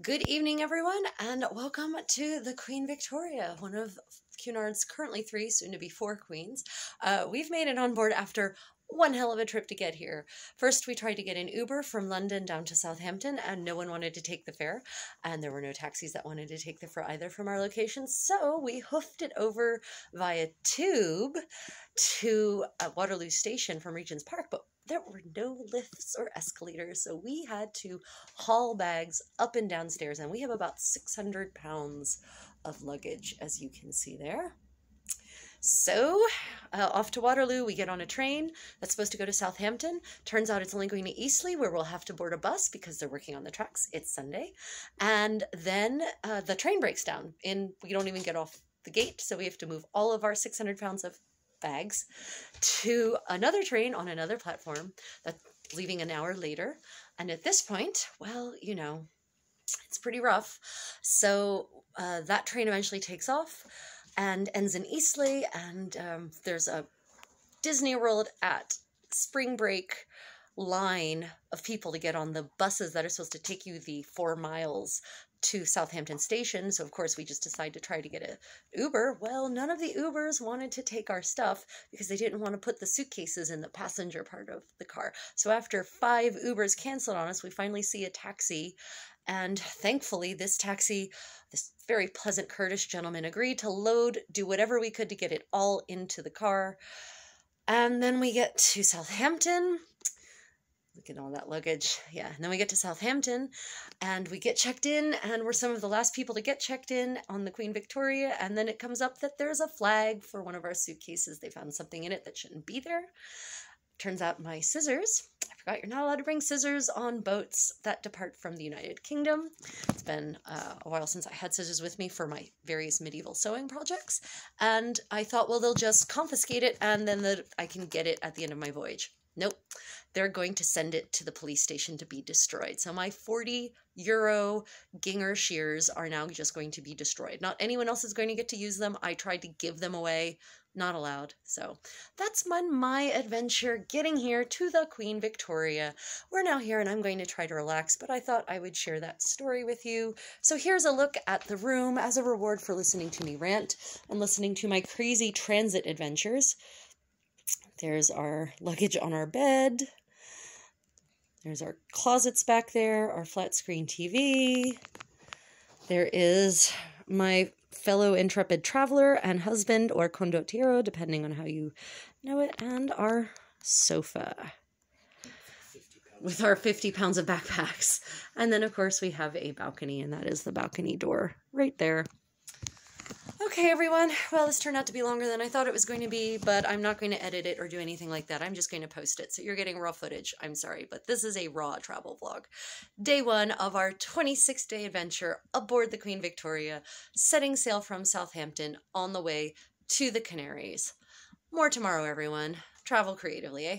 Good evening, everyone, and welcome to the Queen Victoria, one of Cunard's currently three, soon to be four queens. Uh, we've made it on board after one hell of a trip to get here. First, we tried to get an Uber from London down to Southampton, and no one wanted to take the fare, and there were no taxis that wanted to take the fare either from our location. So we hoofed it over via tube to uh, Waterloo Station from Regent's Park, but there were no lifts or escalators, so we had to haul bags up and downstairs, and we have about 600 pounds of luggage, as you can see there. So, uh, off to Waterloo, we get on a train that's supposed to go to Southampton. Turns out it's only going to Eastleigh, where we'll have to board a bus because they're working on the tracks. It's Sunday. And then uh, the train breaks down, and we don't even get off the gate, so we have to move all of our 600 pounds of bags to another train on another platform that's leaving an hour later. And at this point, well, you know, it's pretty rough. So uh, that train eventually takes off and ends in Eastleigh, and um, there's a Disney World at spring break line of people to get on the buses that are supposed to take you the four miles to Southampton Station. So, of course, we just decided to try to get a Uber. Well, none of the Ubers wanted to take our stuff because they didn't want to put the suitcases in the passenger part of the car. So, after five Ubers canceled on us, we finally see a taxi. And thankfully, this taxi, this very pleasant Kurdish gentleman, agreed to load, do whatever we could to get it all into the car. And then we get to Southampton look at all that luggage. Yeah. And then we get to Southampton and we get checked in, and we're some of the last people to get checked in on the Queen Victoria. And then it comes up that there's a flag for one of our suitcases. They found something in it that shouldn't be there. Turns out my scissors. I forgot you're not allowed to bring scissors on boats that depart from the United Kingdom. It's been uh, a while since I had scissors with me for my various medieval sewing projects. And I thought, well, they'll just confiscate it and then the, I can get it at the end of my voyage. Nope. They're going to send it to the police station to be destroyed. So my 40 euro Gingher shears are now just going to be destroyed. Not anyone else is going to get to use them. I tried to give them away. Not allowed. So that's my, my adventure getting here to the Queen Victoria. We're now here and I'm going to try to relax, but I thought I would share that story with you. So here's a look at the room as a reward for listening to me rant and listening to my crazy transit adventures. There's our luggage on our bed. There's our closets back there, our flat screen TV. There is my fellow intrepid traveler and husband or condottiero, depending on how you know it, and our sofa with our 50 pounds of backpacks. And then, of course, we have a balcony, and that is the balcony door right there. Okay, everyone. Well, this turned out to be longer than I thought it was going to be, but I'm not going to edit it or do anything like that. I'm just going to post it. So you're getting raw footage. I'm sorry, but this is a raw travel vlog. Day one of our 26 day adventure aboard the Queen Victoria, setting sail from Southampton on the way to the Canaries. More tomorrow, everyone. Travel creatively, eh?